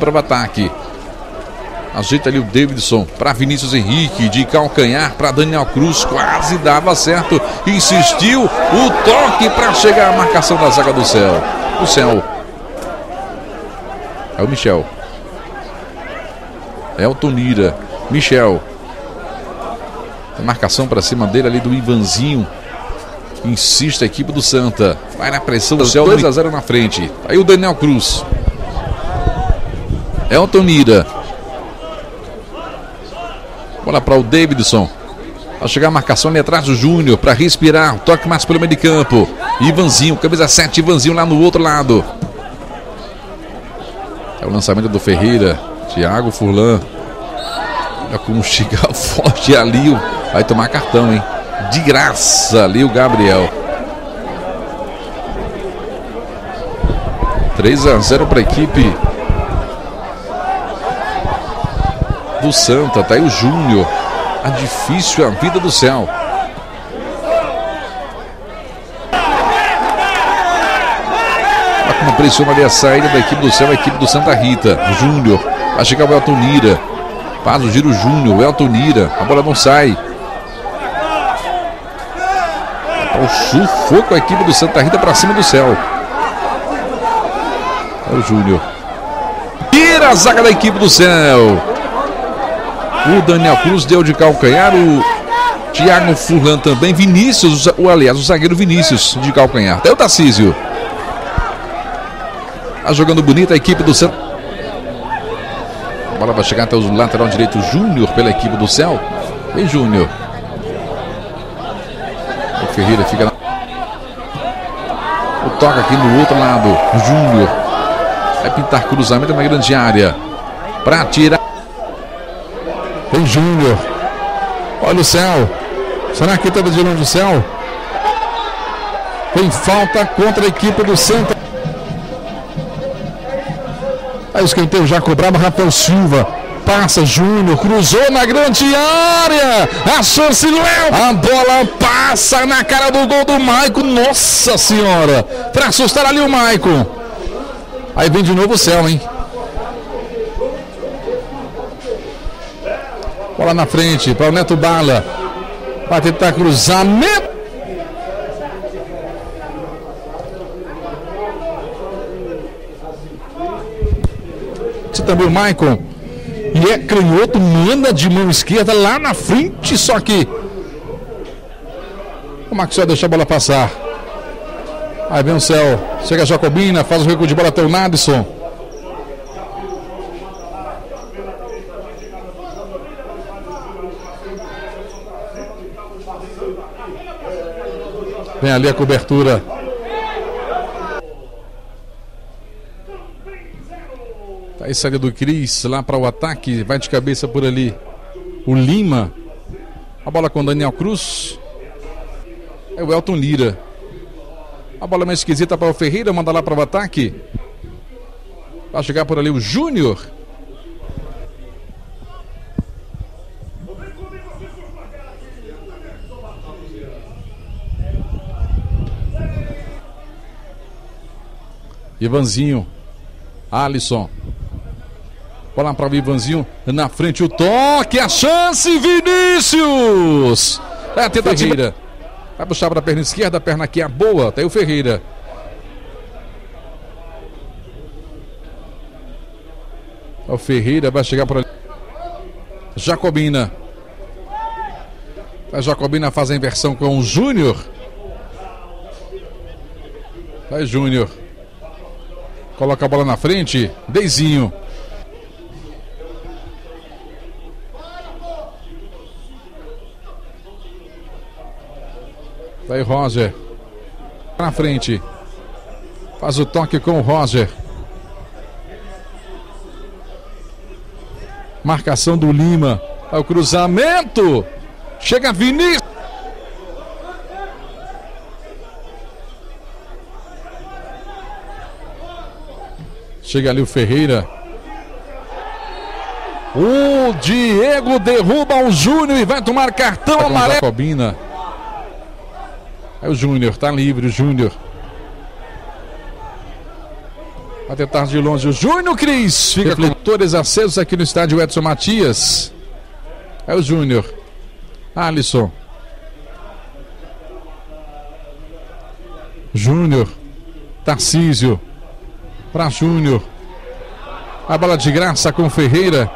Para o ataque. Ajeita ali o Davidson para Vinícius Henrique, de calcanhar para Daniel Cruz, quase dava certo, insistiu, o toque para chegar à marcação da zaga do céu. O céu. É o Michel. É o Tonira. Michel. Tem marcação para cima dele ali do Ivanzinho. Insiste a equipe do Santa. Vai na pressão do céu, 2 a 0 na frente. Aí o Daniel Cruz. Elton Mira. Bola para o Davidson. Vai chegar a marcação ali atrás do Júnior para respirar. Toque mais pelo meio de campo. Ivanzinho, camisa 7, Ivanzinho lá no outro lado. É o lançamento do Ferreira. Thiago Furlan. Olha como chega forte ali. Vai tomar cartão, hein? De graça ali o Gabriel. 3 a 0 para a equipe do Santa. Tá aí o Júnior. A difícil a vida do céu. Olha como pressiona ali a saída da equipe do céu, a equipe do Santa Rita. Júnior. Vai chegar o Elton Nira. Faz o giro Júnior, Elton Nira. A bola não sai. O sufoco a equipe do Santa Rita para cima do céu. É o Júnior. Tira a zaga da equipe do céu. O Daniel Cruz deu de calcanhar. O Thiago Furlan também. Vinícius, o, aliás, o zagueiro Vinícius de calcanhar. Até o Tarcísio. Tá jogando bonita a equipe do Céu. A bola vai chegar até o lateral direito Júnior pela equipe do Céu. Vem Júnior. O Ferreira fica na... O toca aqui no outro lado. Júnior. Vai pintar cruzamento na grande área. Para tirar. Júnior. Olha o céu. Será que está de longe o céu? Tem falta contra a equipe do Santa. Aí o escanteio já cobrava Rafael Silva. Passa Júnior, cruzou na grande área. A chance leva. A bola passa na cara do gol do Maicon. Nossa senhora. Para assustar ali o Maicon. Aí vem de novo o céu, hein? Bola na frente para o Neto Bala. Vai tentar cruzamento. Também o Maicon. E é canhoto, manda de mão esquerda lá na frente, só que o Maxwell deixa a bola passar. Aí vem o céu. Chega a Jacobina, faz o recuo de bola até o Nadson. Vem ali a cobertura. Tá aí saída do Cris lá para o ataque. Vai de cabeça por ali. O Lima. A bola com Daniel Cruz. É o Elton Lira. A bola mais esquisita para o Ferreira. Manda lá para o ataque. Vai chegar por ali o Júnior. Ivanzinho. Alisson. Bola para o Ivanzinho. Na frente o toque. A chance. Vinícius. É a tentativa. Vai puxar para a perna esquerda. A perna aqui é boa. Tem o Ferreira. O Ferreira vai chegar por ali. Jacobina. A Jacobina faz a inversão com o Júnior. Vai Júnior. Coloca a bola na frente. Deizinho. Daí Roger. Na frente. Faz o toque com o Roger. Marcação do Lima. É o cruzamento. Chega Vinícius. Chega ali o Ferreira. O Diego derruba o Júnior e vai tomar cartão amarelo. Jacobina. É o Júnior, tá livre o Júnior. Vai tentar de longe o Júnior Cris. Fica com refletores acesos aqui no estádio Edson Matias. É o Júnior. Alisson. Júnior. Tarcísio. Para Júnior. A bola de graça com Ferreira.